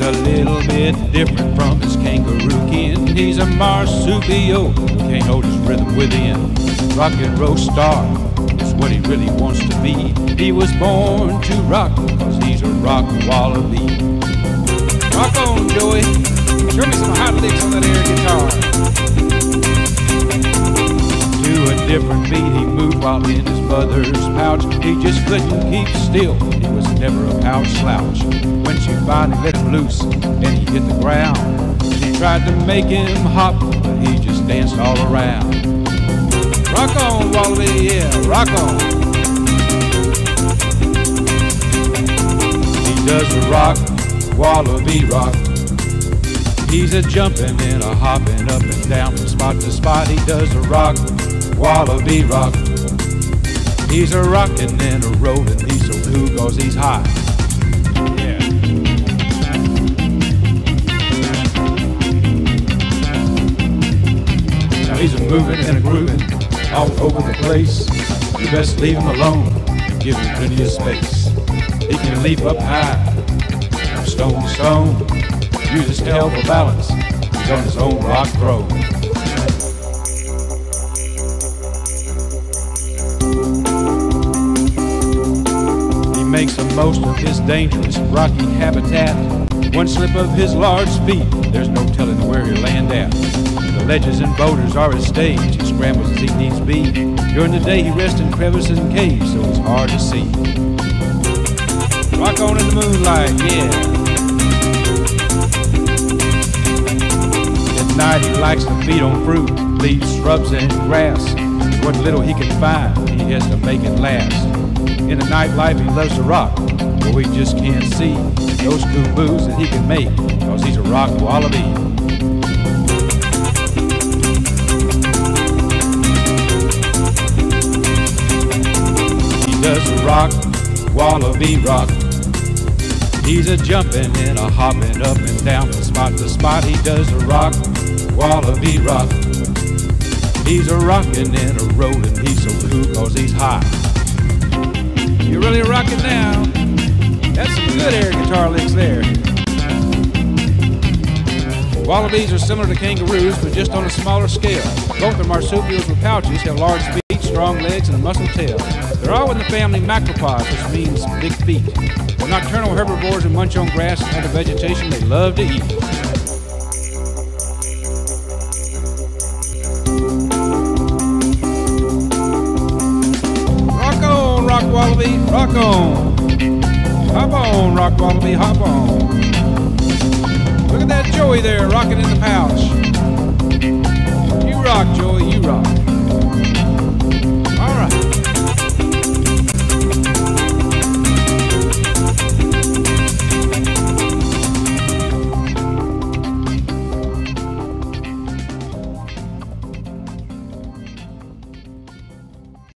a little bit different from his kangaroo kin. He's a marsupial can't hold his rhythm within. Rock and roll star is what he really wants to be. He was born to rock because he's a rock wallaby. Rock on, Joey. Show me some hot licks on that air guitar. To a different beat, he moved while in his mother's pouch. He just couldn't keep still. He slouch. When she finally let him loose and he hit the ground, she tried to make him hop, but he just danced all around. Rock on, Wallaby, yeah, rock on. He does the rock, Wallaby rock. He's a jumping and a hopping up and down from spot to spot. He does the rock, Wallaby rock. He's a rockin' and a rollin'. He's so cool cause he's hot. Moving and grooving all over the place. You best leave him alone. Give him plenty of space. He can leap up high, from stone to stone. Use his tail for balance. He's on his own rock throne. He makes the most of his dangerous rocky habitat. One slip of his large feet, there's no telling where he'll land at. Ledges and boulders are his stage. He scrambles as he needs be. During the day, he rests in crevices and caves, so it's hard to see. Rock on in the moonlight, yeah. At night, he likes to feed on fruit, leaves, shrubs, and grass. What little he can find, he has to make it last. In the nightlife, he loves to rock, but we just can't see those cool moves that he can make, cause he's a rock wallaby. Rock, wallaby rock. He's a jumping and a hopping up and down from spot to spot. He does the rock, wallaby rock. He's a rockin' and a rollin'. He's so cool cause he's hot. You're really rocking now. That's some good air guitar licks there. Wallabies are similar to kangaroos, but just on a smaller scale. Both are marsupials with pouches, have large feet, strong legs, and a muscle tail. They're all in the family macropods, which means big feet. They're nocturnal herbivores and munch on grass and other vegetation they love to eat. Rock on, rock wallaby, rock on. Hop on, rock wallaby, hop on. Look at that Joey there rocking in the pouch.